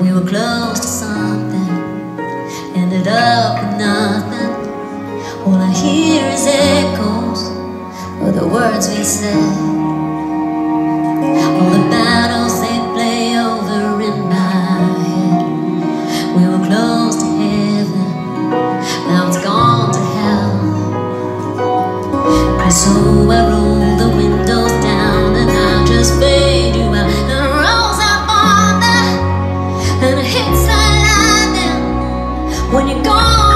We were close to something, ended up with nothing. All I hear is echoes of the words we said. All the battles they play over in my head. We were close to heaven, now it's gone to hell. And so I rolled the window. my when you're gone.